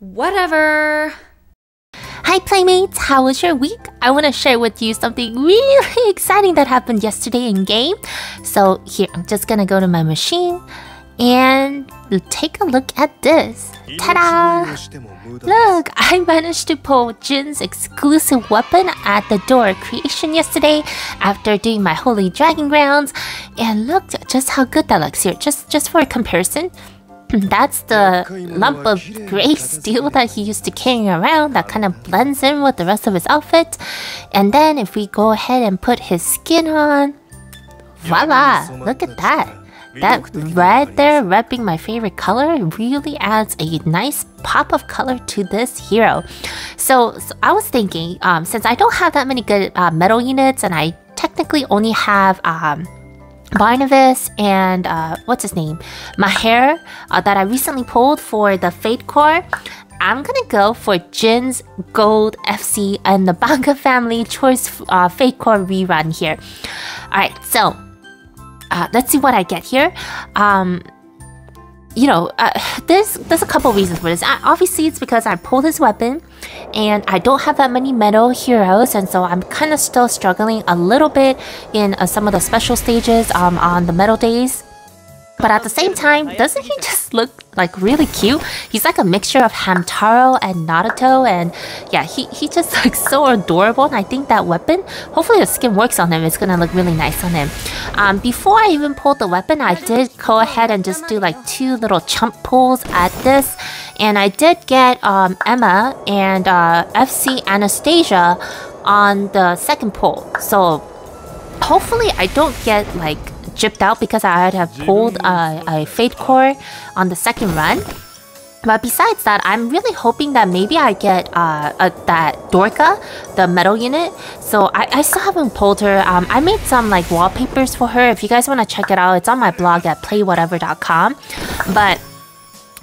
Whatever. Hi Playmates, how was your week? I want to share with you something really exciting that happened yesterday in game. So here, I'm just gonna go to my machine and take a look at this. Ta-da! Look, I managed to pull Jinn's exclusive weapon at the door creation yesterday after doing my Holy Dragon grounds. And look just how good that looks here. Just just for a comparison, that's the lump of gray steel that he used to carry around that kind of blends in with the rest of his outfit. And then if we go ahead and put his skin on, voila, look at that. That red there, red being my favorite color, really adds a nice pop of color to this hero. So, so I was thinking, um, since I don't have that many good uh, metal units and I technically only have um, Barnabas and uh, what's his name, Maher, uh, that I recently pulled for the Fate Core. I'm gonna go for Jinn's Gold FC and the Banga Family Choice uh, Fate Core rerun here. Alright, so uh, let's see what I get here. Um, you know, uh, there's there's a couple reasons for this. Uh, obviously, it's because I pulled this weapon, and I don't have that many metal heroes, and so I'm kind of still struggling a little bit in uh, some of the special stages um, on the metal days. But at the same time, doesn't he just look like really cute? He's like a mixture of Hamtaro and Naruto, and yeah, he, he just looks so adorable. And I think that weapon, hopefully the skin works on him, it's gonna look really nice on him. Um, before I even pulled the weapon, I did go ahead and just do like two little chump pulls at this, and I did get um, Emma and uh, FC Anastasia on the second pull. So hopefully I don't get like gypped out because I had have pulled a, a Fate Core on the second run. But besides that, I'm really hoping that maybe I get uh, a, that Dorka, the metal unit. So I, I still haven't pulled her. Um, I made some like wallpapers for her. If you guys want to check it out, it's on my blog at playwhatever.com. But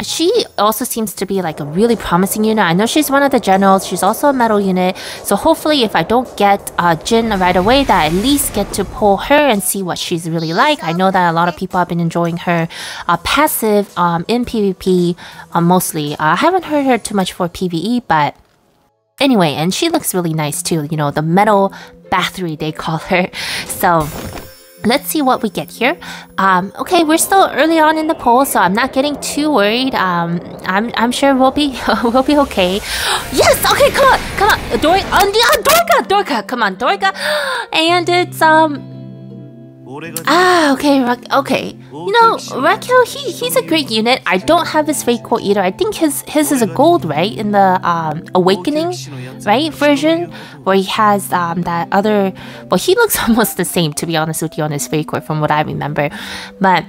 she also seems to be like a really promising unit. I know she's one of the generals. She's also a metal unit. So hopefully, if I don't get uh, Jinn right away, that I at least get to pull her and see what she's really like. I know that a lot of people have been enjoying her uh, passive um, in PvP uh, mostly. I haven't heard her too much for PvE, but anyway, and she looks really nice too. You know, the metal battery they call her. So Let's see what we get here. Um, okay, we're still early on in the poll, so I'm not getting too worried. Um, I'm, I'm sure we'll be we'll be okay. Yes, okay, come on, come on, Dor, uh, Dorka, Dorka, come on, Dorka, and it's um Ah, okay, okay. You know, Raquel, he he's a great unit. I don't have his Fate Core either. I think his his is a gold, right? In the um awakening, right version, where he has um that other. Well, he looks almost the same, to be honest with you, on his Fate Core from what I remember, but.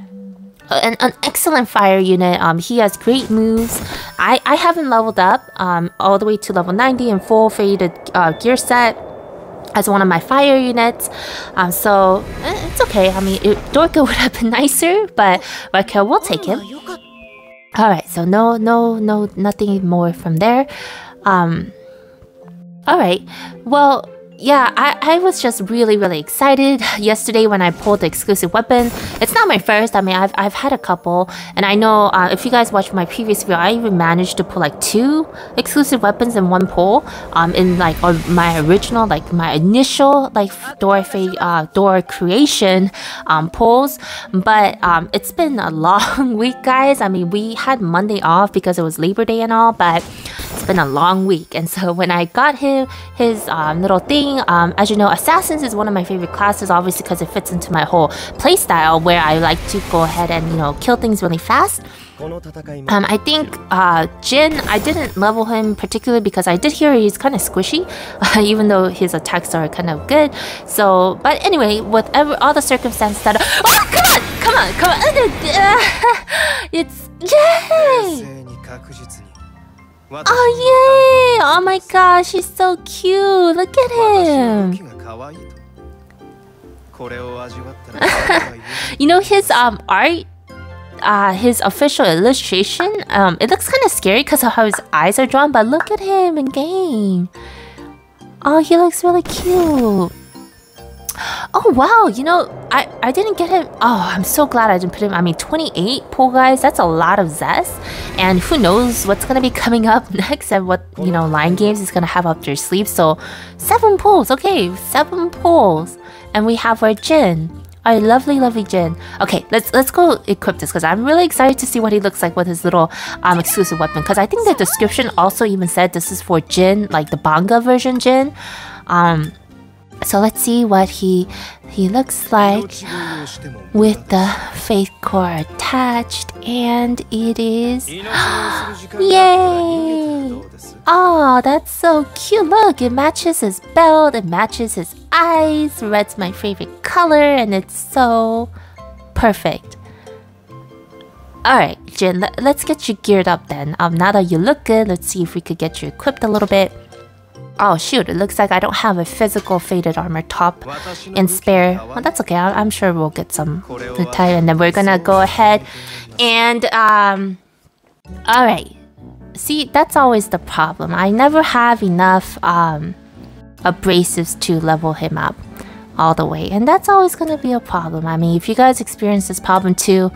An, an excellent fire unit. Um, he has great moves. I, I haven't leveled up um, all the way to level 90 and full faded uh, gear set as one of my fire units. Um, so eh, it's okay. I mean, it, Dorka would have been nicer, but Raquel will take him. All right, so no, no, no, nothing more from there. Um, all right, well, yeah, I, I was just really, really excited yesterday when I pulled the exclusive weapon. It's not my first. I mean, I've, I've had a couple. And I know uh, if you guys watched my previous video, I even managed to pull like two exclusive weapons in one pull. Um, in like my original, like my initial like door uh, door creation um, pulls. But um, it's been a long week, guys. I mean, we had Monday off because it was Labor Day and all, but been a long week. And so when I got him his um, little thing, um, as you know, Assassins is one of my favorite classes, obviously because it fits into my whole playstyle where I like to go ahead and you know kill things really fast. Um, I think uh, Jinn, I didn't level him particularly because I did hear he's kind of squishy, even though his attacks are kind of good. So, but anyway, whatever all the circumstances that, oh come on, come on, come on, it's yay! Oh yay! Oh my gosh, he's so cute. Look at him. you know his um art uh, his official illustration, um, it looks kind of scary because of how his eyes are drawn, but look at him in game. Oh, he looks really cute. Oh wow, you know, I, I didn't get him. Oh, I'm so glad I didn't put him. I mean, 28 pool guys, that's a lot of Xes. And who knows what's gonna be coming up next and what, you know, Line Games is gonna have up their sleeve. So, seven pools, okay, seven pools. And we have our Jinn. Our lovely, lovely Jinn. Okay, let's let's go equip this because I'm really excited to see what he looks like with his little um exclusive weapon. Because I think the description also even said this is for Jinn, like the Banga version Jinn. Um, so let's see what he he looks like with the Fate Core attached and it is Yay! Oh, that's so cute. Look, it matches his belt, it matches his eyes. Red's my favorite color and it's so perfect. Alright, Jinn, let, us get you geared up then. Um, now that you look good, let's see if we could get you equipped a little bit. Oh shoot, it looks like I don't have a physical faded armor top in spare. Well, that's okay. I'm sure we'll get some the time and then we're gonna go ahead and um alright. See, that's always the problem. I never have enough um abrasives to level him up all the way. And that's always gonna be a problem. I mean if you guys experience this problem too,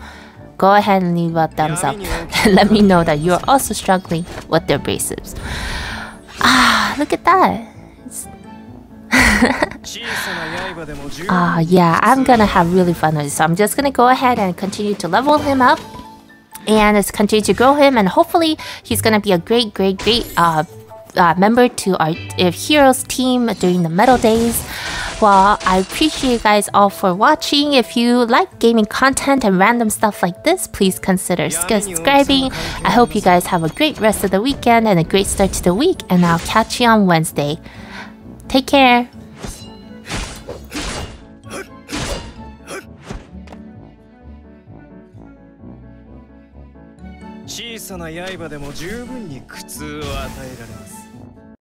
go ahead and leave a thumbs up let me know that you're also struggling with the abrasives. Ah, look at that. Ah, uh, yeah, I'm gonna have really fun with this. So I'm just gonna go ahead and continue to level him up and let's continue to grow him and hopefully he's gonna be a great, great, great uh, uh, member to our uh, heroes team during the metal days Well, I appreciate you guys all for watching. If you like gaming content and random stuff like this, please consider subscribing. I hope you guys have a great rest of the weekend and a great start to the week, and I'll catch you on Wednesday. Take care. 小さな刃でも十分に苦痛を与えられます